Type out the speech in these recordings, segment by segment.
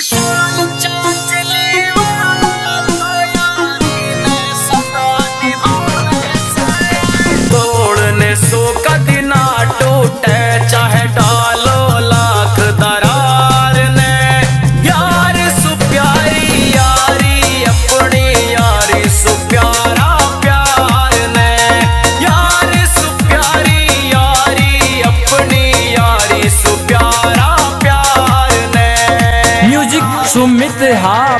Show, show, show.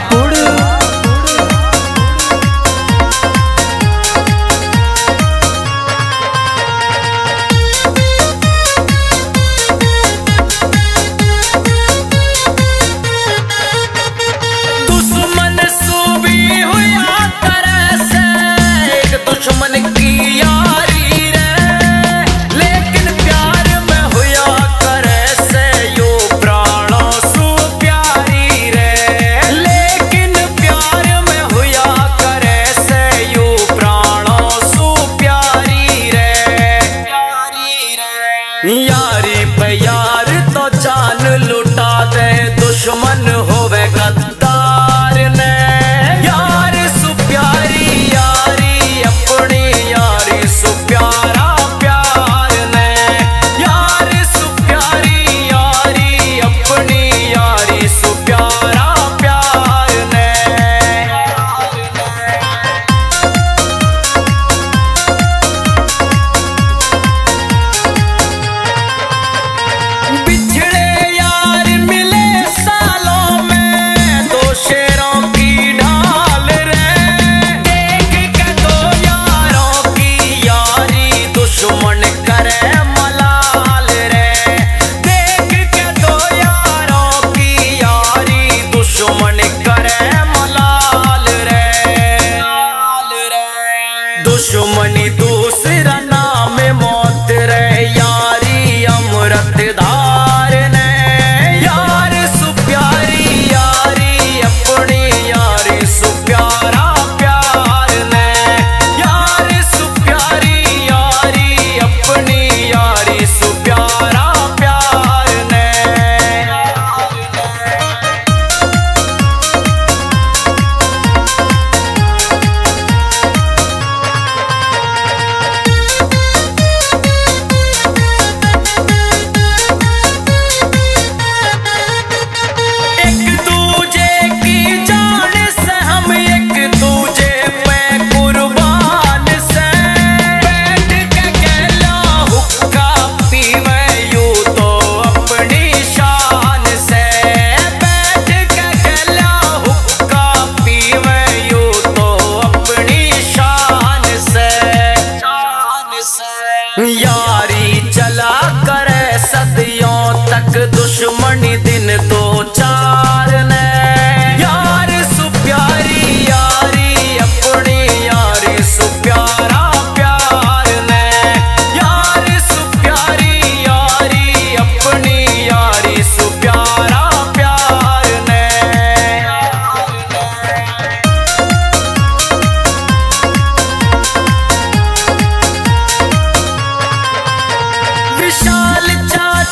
పుడు your money.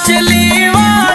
千里外。